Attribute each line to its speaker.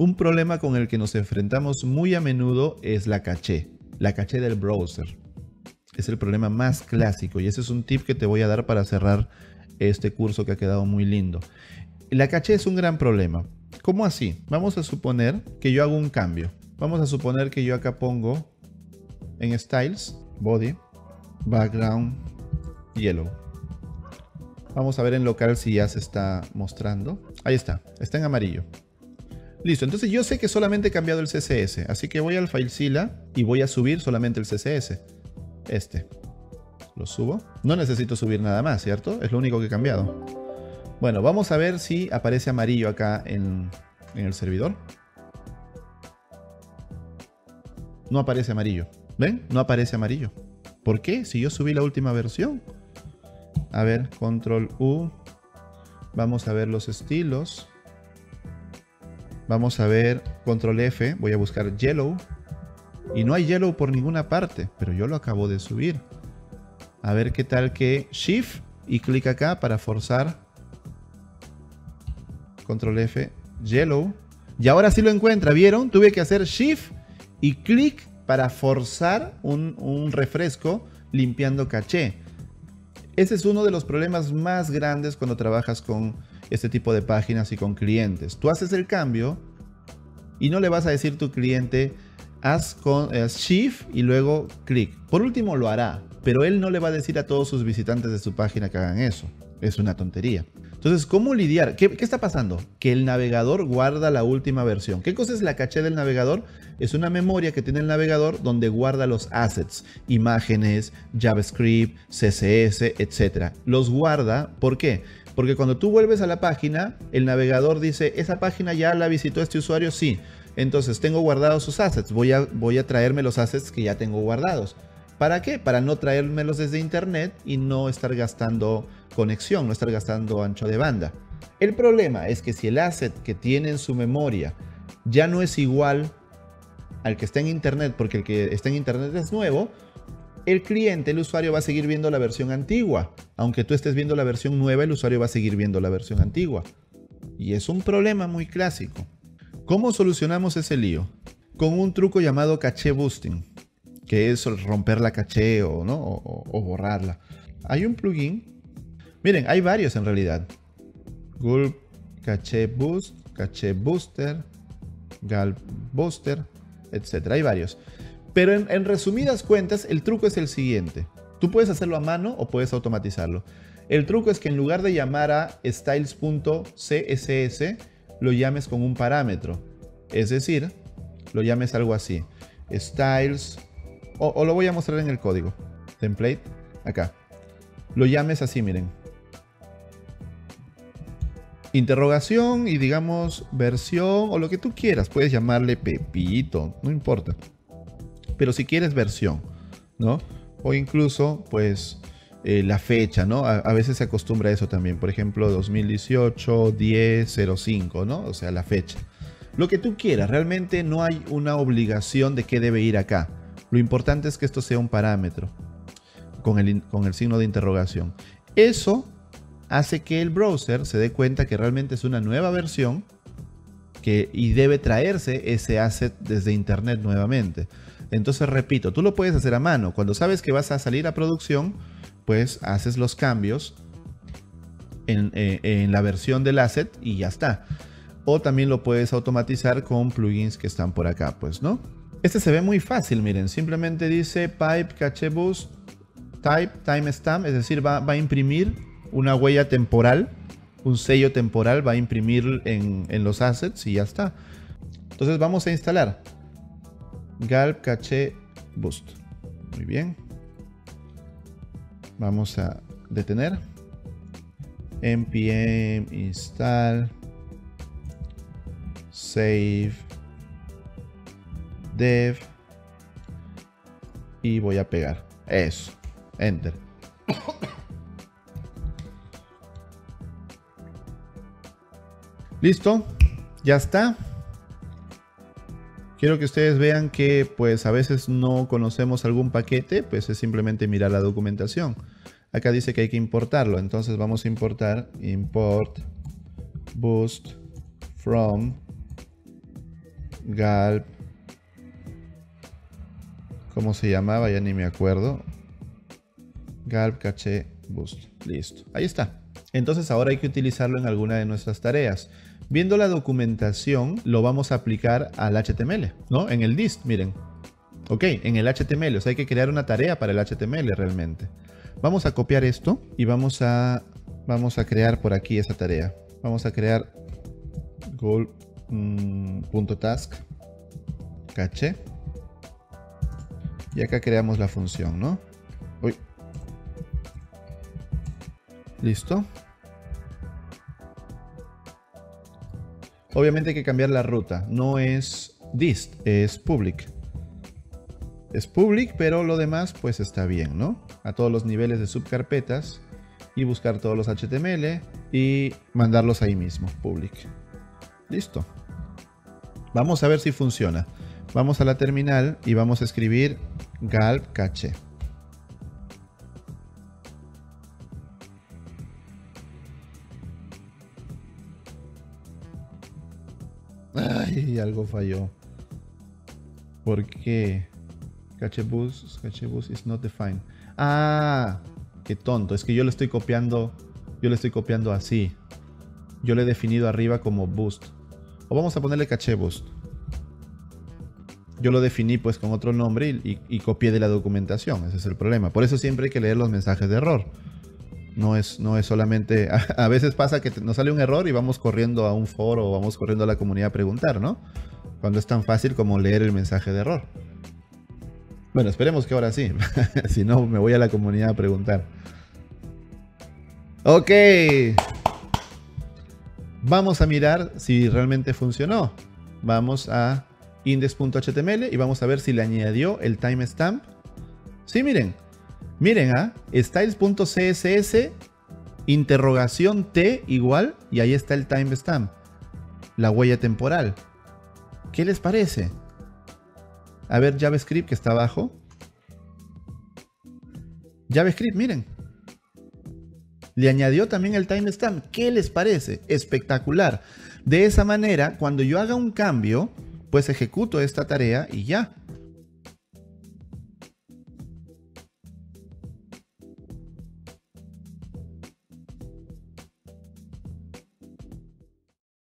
Speaker 1: Un problema con el que nos enfrentamos muy a menudo es la caché, la caché del browser. Es el problema más clásico y ese es un tip que te voy a dar para cerrar este curso que ha quedado muy lindo. La caché es un gran problema. ¿Cómo así? Vamos a suponer que yo hago un cambio. Vamos a suponer que yo acá pongo en Styles, Body, Background, Yellow. Vamos a ver en local si ya se está mostrando. Ahí está, está en amarillo. Listo, entonces yo sé que solamente he cambiado el CSS, así que voy al FileZilla y voy a subir solamente el CSS. Este. Lo subo. No necesito subir nada más, ¿cierto? Es lo único que he cambiado. Bueno, vamos a ver si aparece amarillo acá en, en el servidor. No aparece amarillo. ¿Ven? No aparece amarillo. ¿Por qué? Si yo subí la última versión. A ver, control U. Vamos a ver los estilos. Vamos a ver control F. Voy a buscar yellow. Y no hay yellow por ninguna parte, pero yo lo acabo de subir. A ver qué tal que shift y clic acá para forzar. Control F, yellow. Y ahora sí lo encuentra, ¿vieron? Tuve que hacer shift y clic para forzar un, un refresco limpiando caché. Ese es uno de los problemas más grandes cuando trabajas con este tipo de páginas y con clientes. Tú haces el cambio y no le vas a decir a tu cliente, haz con shift y luego clic. Por último lo hará, pero él no le va a decir a todos sus visitantes de su página que hagan eso. Es una tontería. Entonces, ¿cómo lidiar? ¿Qué, ¿Qué, está pasando? Que el navegador guarda la última versión. ¿Qué cosa es la caché del navegador? Es una memoria que tiene el navegador donde guarda los assets, imágenes, JavaScript, CSS, etc. Los guarda, ¿por qué? Porque cuando tú vuelves a la página, el navegador dice, esa página ya la visitó este usuario, sí. Entonces tengo guardados sus assets, voy a, voy a traerme los assets que ya tengo guardados. ¿Para qué? Para no traérmelos desde internet y no estar gastando conexión, no estar gastando ancho de banda. El problema es que si el asset que tiene en su memoria ya no es igual al que está en internet, porque el que está en internet es nuevo, el cliente, el usuario va a seguir viendo la versión antigua. Aunque tú estés viendo la versión nueva, el usuario va a seguir viendo la versión antigua. Y es un problema muy clásico. ¿Cómo solucionamos ese lío? Con un truco llamado caché boosting que es romper la caché o, ¿no? o, borrarla. Hay un plugin. Miren, hay varios en realidad. Gulp Caché Boost, Caché Booster, Gulp Booster, etc. Hay varios. Pero en, resumidas cuentas, el truco es el siguiente. Tú puedes hacerlo a mano o puedes automatizarlo. El truco es que en lugar de llamar a styles.css, lo llames con un parámetro. Es decir, lo llames algo así. Styles o, lo voy a mostrar en el código. Template, acá. Lo llames así, miren. Interrogación y digamos versión o lo que tú quieras. Puedes llamarle Pepito, no importa. Pero si quieres versión, ¿no? O incluso, pues, eh, la fecha, ¿no? A, a, veces se acostumbra a eso también. Por ejemplo, 2018, 10, 05, ¿no? O sea, la fecha. Lo que tú quieras, realmente no hay una obligación de qué debe ir acá. Lo importante es que esto sea un parámetro con el, con el signo de interrogación. Eso hace que el browser se dé cuenta que realmente es una nueva versión y debe traerse ese asset desde internet nuevamente. Entonces, repito, tú lo puedes hacer a mano. Cuando sabes que vas a salir a producción, pues haces los cambios en, eh, en la versión del asset y ya está. O también lo puedes automatizar con plugins que están por acá, pues, ¿no? Este se ve muy fácil, miren. Simplemente dice pipe cache boost type timestamp, es decir, va, a imprimir una huella temporal, un sello temporal, va a imprimir en, los assets y ya está. Entonces vamos a instalar Galp Cache Boost. Muy bien. Vamos a detener. npm install save dev y voy a pegar. Eso. Enter. Listo. Ya está. Quiero que ustedes vean que pues a veces no conocemos algún paquete, pues es simplemente mirar la documentación. Acá dice que hay que importarlo, entonces vamos a importar import boost from Galp. ¿Cómo se llamaba? Ya ni me acuerdo. Galp caché boost. Listo. Ahí está. Entonces ahora hay que utilizarlo en alguna de nuestras tareas. Viendo la documentación, lo vamos a aplicar al HTML, ¿no? En el dist, miren. Ok, en el HTML. O sea, hay que crear una tarea para el HTML realmente. Vamos a copiar esto y vamos a, vamos a crear por aquí esa tarea. Vamos a crear goal.task mm, caché. Y acá creamos la función, ¿no? Uy. Listo. Obviamente hay que cambiar la ruta. No es dist, es public. Es public, pero lo demás pues está bien, ¿no? A todos los niveles de subcarpetas y buscar todos los HTML y mandarlos ahí mismo, public. Listo. Vamos a ver si funciona. Vamos a la terminal y vamos a escribir galp cache. Ay, algo falló. ¿Por qué? Cache bus, cache bus is not defined. Ah, qué tonto. Es que yo le estoy copiando. Yo le estoy copiando así. Yo le he definido arriba como boost. O vamos a ponerle caché boost. Yo lo definí pues con otro nombre y, copié de la documentación. Ese es el problema. Por eso siempre hay que leer los mensajes de error. No es, no es solamente... A, veces pasa que nos sale un error y vamos corriendo a un foro o vamos corriendo a la comunidad a preguntar, ¿no? Cuando es tan fácil como leer el mensaje de error. Bueno, esperemos que ahora sí. si no, me voy a la comunidad a preguntar. Ok. Vamos a mirar si realmente funcionó. Vamos a index.html y vamos a ver si le añadió el timestamp. Sí, miren. Miren, ¿ah? Styles.css interrogación T igual y ahí está el timestamp. La huella temporal. ¿Qué les parece? A ver JavaScript que está abajo. JavaScript, miren. Le añadió también el timestamp. ¿Qué les parece? Espectacular. De esa manera, cuando yo haga un cambio, pues ejecuto esta tarea y ya.